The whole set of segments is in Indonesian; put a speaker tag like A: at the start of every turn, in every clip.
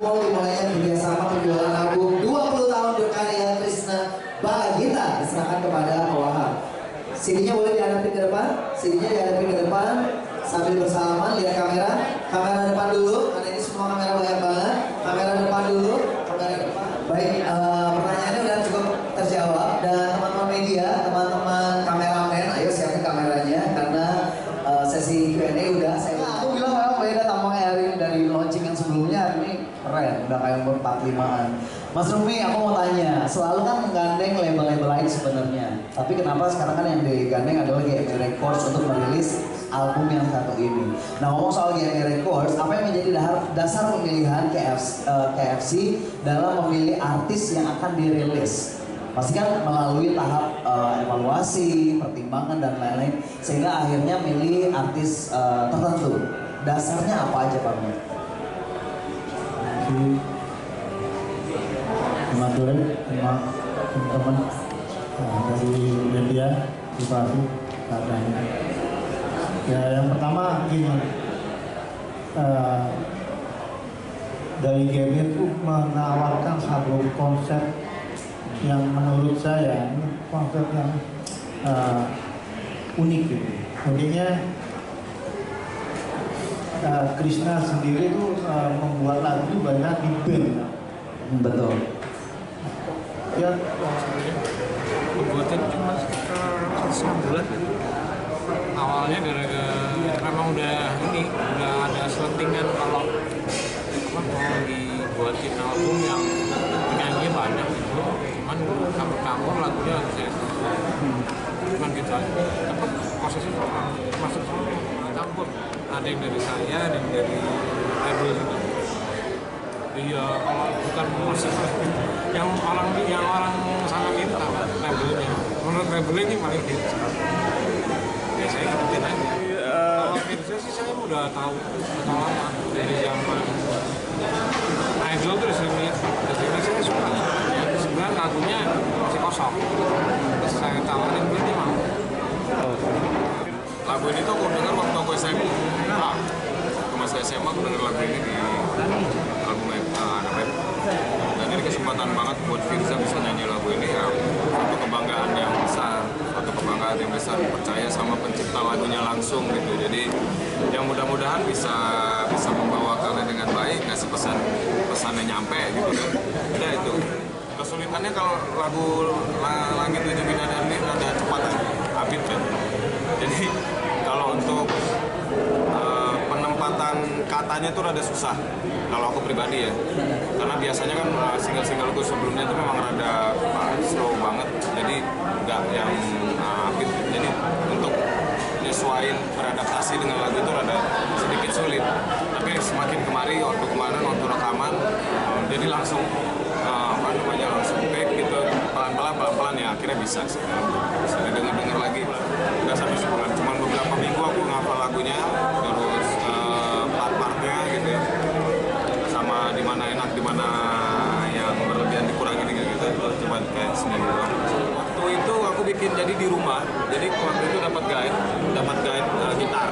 A: Mau dimulainya kerjasama penjualan album 20 tahun berkarya Krishna Bagita diserahkan kepada Wahab. CD-nya boleh dihadapin ke depan, CD-nya dihadapin ke depan. Sambil bersalaman lihat kamera, kamera depan dulu, karena ini semua kamera banyak banget, kamera depan dulu, kamera depan. Baik, eh, pertanyaannya udah cukup terjawab. Dan teman-teman media, teman-teman kameramen, ayo siapin kameranya. Karena eh, sesi Q&A udah. Saya. aku bilang memang beda tampangnya hari dari launching yang sebelumnya. Hari ini keren, udah kayak umur 45-an. Mas Rumi, aku mau tanya, selalu kan menggandeng label-label lain sebenarnya. Tapi kenapa sekarang kan yang digandeng adalah GME Records untuk merilis album yang satu ini. Nah ngomong soal GME Records, apa yang menjadi dasar, dasar pemilihan KFC, eh, KFC dalam memilih artis yang akan dirilis? Pasti kan melalui tahap eh, evaluasi, pertimbangan dan lain-lain, sehingga akhirnya milih artis eh, tertentu. Dasarnya apa aja Pak?
B: Di terima teman-teman nah, dari media di Pasu katanya. Ya yang pertama gini, eh, dari game itu menawarkan satu konsep yang menurut saya ini konsep yang eh, unik gitu. Uniknya eh, Krishna sendiri itu eh, membuat lagu banyak di band.
A: Betul.
B: Ya,
C: Pembuatan cuma sekitar setengah bulan kan. Awalnya gara-gara memang udah ini udah ada selentingan kalau apa mau dibuatin album yang penyanyinya banyak gitu. Cuman campur-campur lagunya saya cuman gitu aja. Tapi prosesnya masuk semua campur. Ada yang dari saya, ada yang dari label juga. Iya, kalau bukan musik yang orang yang orang sana minta labelnya. Menurut labelnya ini paling hit. Ya saya ikutin aja. Kalau Firza sih saya udah tahu udah lama dari zaman Idol terus lihat. Jadi ini saya suka. Sebenarnya lagunya masih kosong. Terus saya tawarin dia mau.
D: lagu ini tuh aku waktu aku SMA masa SMA aku denger lagu ini di album uh, anak rap. Dan ini kesempatan banget buat Firza bisa nyanyi lagu ini ya. Satu kebanggaan yang besar satu kebanggaan yang besar. Percaya sama pencipta lagunya langsung gitu. Jadi yang mudah-mudahan bisa bisa membawakannya dengan baik ngasih pesan pesannya nyampe gitu kan. Ya itu. Kesulitannya kalau lagu La- Langit Tujuh Bidadari ada cepat habis kan. Jadi kalau untuk eh, penempatan katanya itu rada susah kalau aku pribadi ya. Karena biasanya kan eh, single-singleku sebelumnya itu memang rada ah, slow banget. Jadi nggak yang upbeat jadi untuk nyesuaiin beradaptasi dengan lagu itu rada sedikit sulit. Tapi semakin kemari waktu kemarin waktu rekaman eh, jadi langsung namanya langsung back gitu. Pelan-pelan pelan-pelan ya akhirnya bisa sih. Bisa didengar-dengar lagi di rumah jadi waktu itu dapat guide dapat guide eh, gitar.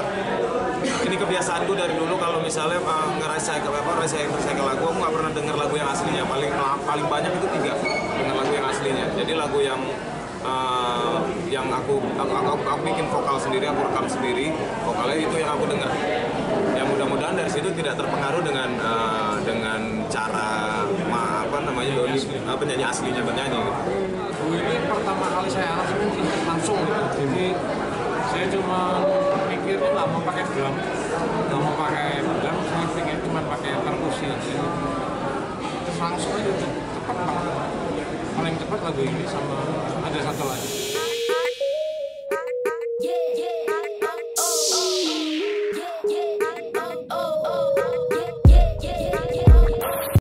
D: Ini kebiasaanku dari dulu kalau misalnya uh, ngerecycle apa recycle recycle lagu aku nggak pernah denger lagu yang aslinya. Paling paling banyak itu tiga denger lagu yang aslinya. Jadi lagu yang uh, yang aku aku, aku, aku, aku bikin vokal sendiri aku rekam sendiri vokalnya itu yang aku dengar ya mudah-mudahan dari situ tidak terpengaruh dengan uh, dengan cara ma, apa namanya uh, penyanyi aslinya bernyanyi gitu.
C: ini pertama kali saya langsung. Jadi saya cuma mikirnya nggak mau pakai drum nggak mau pakai drum saya pikir cuma pakai perkusi aja. Langsung aja tuh cepet banget paling cepat lagu ini sama ada satu lagi.